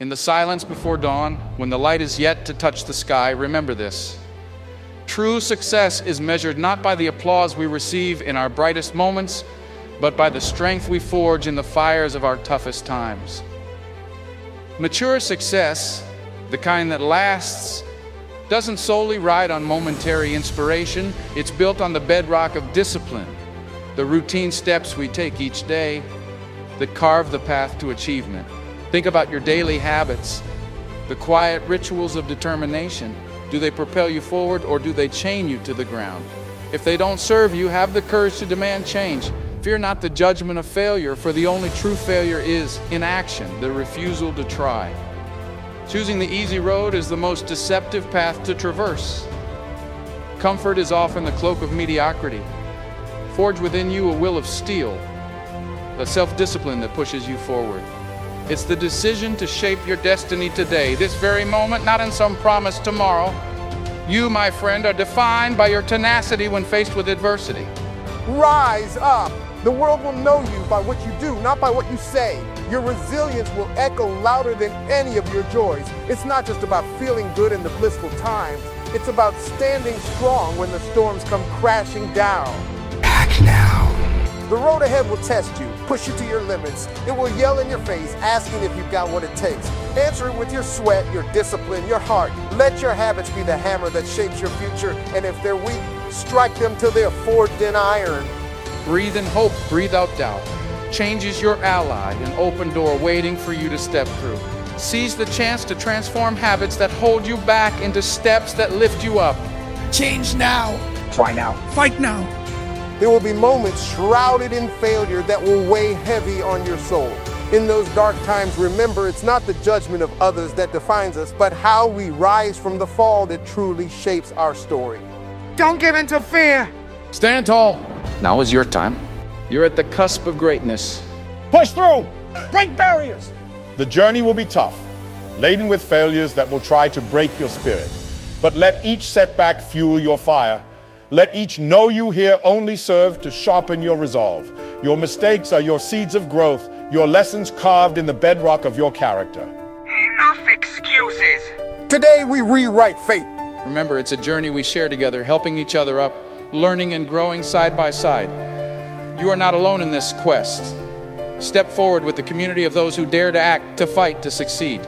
In the silence before dawn, when the light is yet to touch the sky, remember this. True success is measured not by the applause we receive in our brightest moments, but by the strength we forge in the fires of our toughest times. Mature success, the kind that lasts, doesn't solely ride on momentary inspiration, it's built on the bedrock of discipline, the routine steps we take each day that carve the path to achievement. Think about your daily habits, the quiet rituals of determination. Do they propel you forward or do they chain you to the ground? If they don't serve you, have the courage to demand change. Fear not the judgment of failure, for the only true failure is inaction, the refusal to try. Choosing the easy road is the most deceptive path to traverse. Comfort is often the cloak of mediocrity. Forge within you a will of steel, a self discipline that pushes you forward. It's the decision to shape your destiny today, this very moment, not in some promise tomorrow. You, my friend, are defined by your tenacity when faced with adversity. Rise up. The world will know you by what you do, not by what you say. Your resilience will echo louder than any of your joys. It's not just about feeling good in the blissful times. It's about standing strong when the storms come crashing down. Act now. The road ahead will test you, push you to your limits. It will yell in your face, asking if you've got what it takes. Answer it with your sweat, your discipline, your heart. Let your habits be the hammer that shapes your future. And if they're weak, strike them till they're forged in iron. Breathe in hope, breathe out doubt. Change is your ally, an open door waiting for you to step through. Seize the chance to transform habits that hold you back into steps that lift you up. Change now. Try now. Fight now. There will be moments shrouded in failure that will weigh heavy on your soul. In those dark times, remember it's not the judgment of others that defines us, but how we rise from the fall that truly shapes our story. Don't give in to fear. Stand tall. Now is your time. You're at the cusp of greatness. Push through. Break barriers. The journey will be tough, laden with failures that will try to break your spirit. But let each setback fuel your fire. Let each no you hear only serve to sharpen your resolve. Your mistakes are your seeds of growth, your lessons carved in the bedrock of your character. Enough excuses. Today we rewrite fate. Remember, it's a journey we share together, helping each other up, learning and growing side by side. You are not alone in this quest. Step forward with the community of those who dare to act, to fight, to succeed.